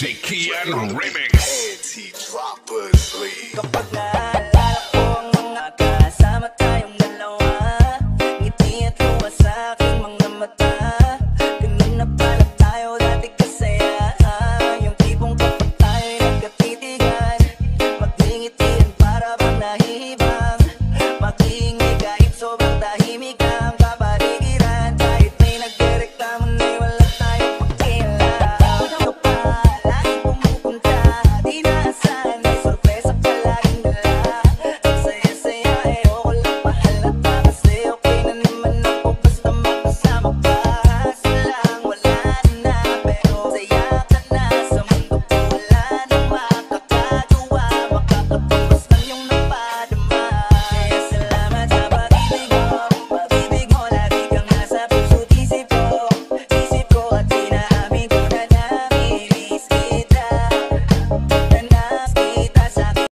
DJ Kian Remix. Panty droppers, please.